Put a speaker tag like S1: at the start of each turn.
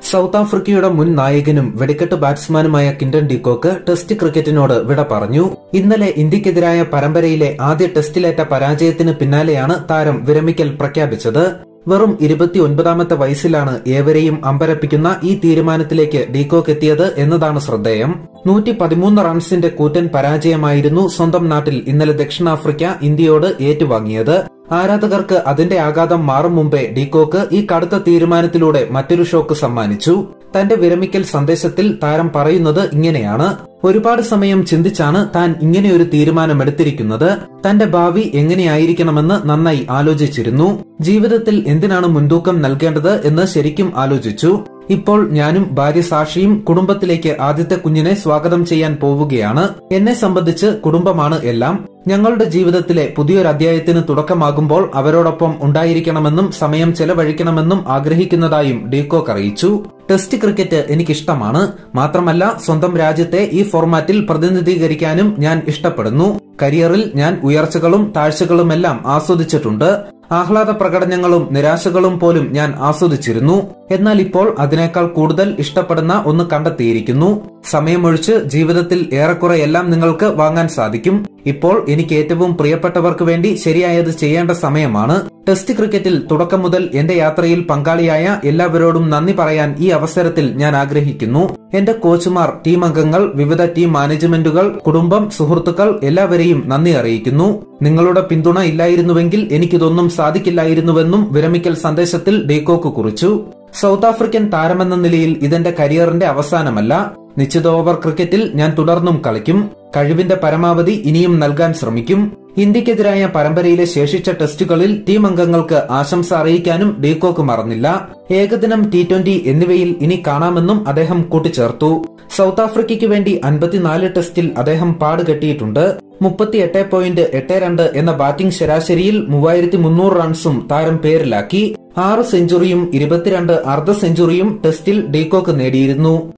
S1: South ആഫ്രിക്കയുടെ മുൻ നായകനും വെടിക്കെട്ട് ബാറ്റ്സ്മാനുമായ കിൻഡൻ ഡിക്കോക്ക് ടെസ്റ്റ് ക്രിക്കറ്റിനോട് വിട പറഞ്ഞു. ഇന്നലെ ഇന്ത്യക്കെതിരായ പരമ്പരയിലെ ആദ്യ ടെസ്റ്റിലേറ്റ പരാജയത്തിന് പിന്നാലെയാണ് താരം വിരമിക്കൽ പ്രഖ്യാപിച്ചത്. വെറും ഇരുപത്തിയൊൻപതാമത്തെ വയസ്സിലാണ് ഏവരെയും അമ്പരപ്പിക്കുന്ന ഈ തീരുമാനത്തിലേക്ക് ഡീകോക്ക് എത്തിയത് എന്നതാണ് ശ്രദ്ധേയം. നൂറ്റി പതിമൂന്ന് റൺസിന്റെ കൂറ്റൻ പരാജയമായിരുന്നു സ്വന്തം നാട്ടിൽ ഇന്നലെ ദക്ഷിണാഫ്രിക്ക ഇന്ത്യയോട് ഏറ്റുവാങ്ങിയത്. ആരാധകർക്ക് അതിന്റെ ആഘാതം മാറും മുമ്പേ ഡീകോക്ക് ഈ കടുത്ത തീരുമാനത്തിലൂടെ മറ്റൊരു ഷോക്ക് സമ്മാനിച്ചു. തന്റെ വിരമിക്കൽ സന്ദേശത്തിൽ താരം പറയുന്നത് ഇങ്ങനെയാണ്. ഒരുപാട് സമയം ചിന്തിച്ചാണ് താൻ ഇങ്ങനെയൊരു തീരുമാനമെടുത്തിരിക്കുന്നത്. തന്റെ ഭാവി എങ്ങനെയായിരിക്കണമെന്ന് നന്നായി ആലോചിച്ചിരുന്നു. ജീവിതത്തിൽ എന്തിനാണ് മുൻതൂക്കം നൽകേണ്ടത് എന്ന് ശരിക്കും ആലോചിച്ചു. ഇപ്പോൾ ഞാനും ഭാര്യ സാക്ഷിയും കുടുംബത്തിലേക്ക് ആദ്യത്തെ കുഞ്ഞിനെ സ്വാഗതം ചെയ്യാൻ പോവുകയാണ്. എന്നെ സംബന്ധിച്ച് കുടുംബമാണ് എല്ലാം. ഞങ്ങളുടെ ജീവിതത്തിലെ പുതിയൊരു അധ്യായത്തിന് തുടക്കമാകുമ്പോൾ അവരോടൊപ്പം ഉണ്ടായിരിക്കണമെന്നും സമയം ചെലവഴിക്കണമെന്നും ആഗ്രഹിക്കുന്നതായും ഡീകോക്ക് അറിയിച്ചു. ടെസ്റ്റ് ക്രിക്കറ്റ് എനിക്കിഷ്ടമാണ്. മാത്രമല്ല സ്വന്തം രാജ്യത്തെ ഈ ഫോർമാറ്റിൽ പ്രതിനിധീകരിക്കാനും ഞാൻ ഇഷ്ടപ്പെടുന്നു. കരിയറിൽ ഞാൻ ഉയർച്ചകളും താഴ്ചകളുമെല്ലാം ആസ്വദിച്ചിട്ടുണ്ട്. ആഹ്ലാദ പ്രകടനങ്ങളും നിരാശകളും പോലും ഞാൻ ആസ്വദിച്ചിരുന്നു. എന്നാൽ ഇപ്പോൾ അതിനേക്കാൾ കൂടുതൽ ഇഷ്ടപ്പെടുന്ന ഒന്ന് കണ്ടെത്തിയിരിക്കുന്നു. സമയമൊഴിച്ച് ജീവിതത്തിൽ ഏറെക്കുറെ എല്ലാം നിങ്ങൾക്ക് വാങ്ങാൻ സാധിക്കും. ഇപ്പോൾ എനിക്ക് ഏറ്റവും പ്രിയപ്പെട്ടവർക്ക് വേണ്ടി ശരിയായത് ചെയ്യേണ്ട സമയമാണ്. ടെസ്റ്റ് ക്രിക്കറ്റിൽ തുടക്കം മുതൽ എന്റെ യാത്രയിൽ പങ്കാളിയായ എല്ലാവരോടും നന്ദി പറയാൻ ഈ അവസരത്തിൽ ഞാൻ ആഗ്രഹിക്കുന്നു. എന്റെ കോച്ചുമാർ ടീം അംഗങ്ങൾ വിവിധ ടീം മാനേജ്മെന്റുകൾ കുടുംബം സുഹൃത്തുക്കൾ എല്ലാവരെയും നന്ദി അറിയിക്കുന്നു. നിങ്ങളുടെ പിന്തുണ ഇല്ലായിരുന്നുവെങ്കിൽ എനിക്കിതൊന്നും സാധിക്കില്ലായിരുന്നുവെന്നും വിരമിക്കൽ സന്ദേശത്തിൽ ഡേക്കോക്ക് കുറിച്ചു. സൗത്ത് ആഫ്രിക്കൻ താരമെന്ന നിലയിൽ ഇതെന്റെ കരിയറിന്റെ അവസാനമല്ല. നിശ്ചിത ഓവർ ക്രിക്കറ്റിൽ ഞാൻ തുടർന്നും കളിക്കും. കഴിവിന്റെ പരമാവധി ഇനിയും നൽകാൻ ശ്രമിക്കും. ഇന്ത്യക്കെതിരായ പരമ്പരയിലെ ശേഷിച്ച ടെസ്റ്റുകളിൽ ടീം അംഗങ്ങൾക്ക് ആശംസ അറിയിക്കാനും ഡീകോക്ക് മറന്നില്ല. ഏകദിനം ടി ട്വന്റി എന്നിവയിൽ ഇനി കാണാമെന്നും അദ്ദേഹം കൂട്ടിച്ചേർത്തു. സൗത്ത് ആഫ്രിക്കയ്ക്ക് വേണ്ടി അൻപത്തിനാല് ടെസ്റ്റിൽ അദ്ദേഹം പാടുകെട്ടിയിട്ടുണ്ട്. മുപ്പത്തി എട്ട് പോയിന്റ് എട്ട് രണ്ട് എന്ന ബാറ്റിംഗ് ശരാശരിയിൽ മൂവായിരത്തി മുന്നൂറ് റൺസും താരം പേരിലാക്കി. ആറ് സെഞ്ചുറിയും ഇരുപത്തിരണ്ട് അർദ്ധ സെഞ്ചുറിയും ടെസ്റ്റിൽ ഡീകോക്ക് നേടിയിരുന്നു.